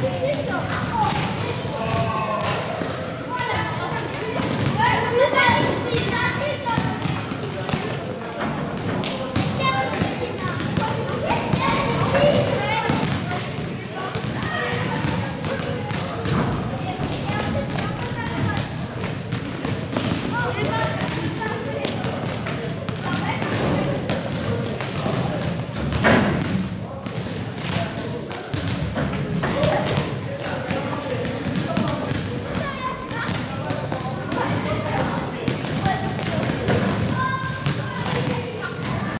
This is so